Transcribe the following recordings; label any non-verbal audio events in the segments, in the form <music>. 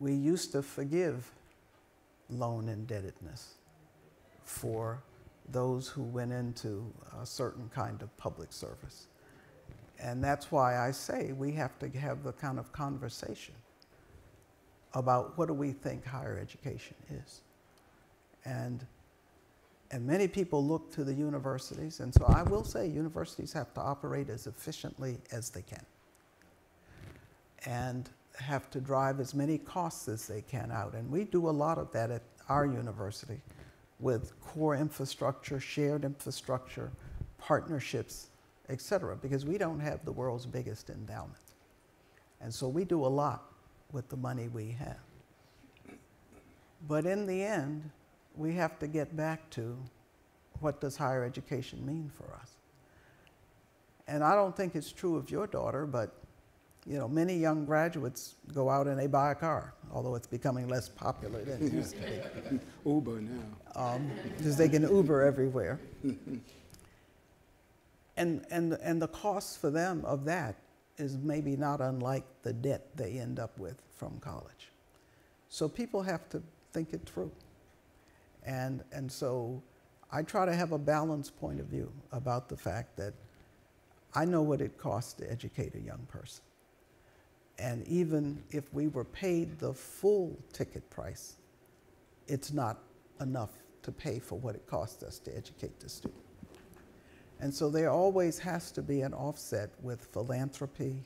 we used to forgive loan indebtedness for those who went into a certain kind of public service. And that's why I say we have to have the kind of conversation about what do we think higher education is. And, and many people look to the universities, and so I will say universities have to operate as efficiently as they can and have to drive as many costs as they can out. And we do a lot of that at our university with core infrastructure, shared infrastructure, partnerships, et cetera, because we don't have the world's biggest endowment. And so we do a lot with the money we have. But in the end, we have to get back to what does higher education mean for us? And I don't think it's true of your daughter, but you know, many young graduates go out and they buy a car, although it's becoming less popular than it used to be. <laughs> Uber now. Um, because they can Uber everywhere. and, and, and the cost for them of that is maybe not unlike the debt they end up with from college. So people have to think it through. And, and so I try to have a balanced point of view about the fact that I know what it costs to educate a young person. And even if we were paid the full ticket price, it's not enough to pay for what it costs us to educate the student. And so there always has to be an offset with philanthropy,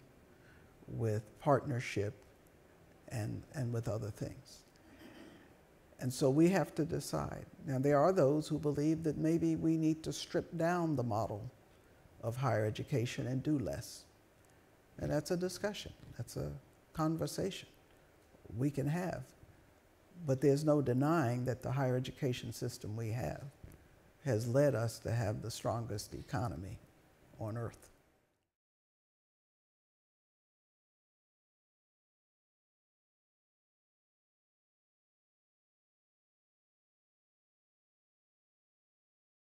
with partnership, and, and with other things. And so we have to decide. Now, there are those who believe that maybe we need to strip down the model of higher education and do less. And that's a discussion, that's a conversation we can have. But there's no denying that the higher education system we have has led us to have the strongest economy on earth.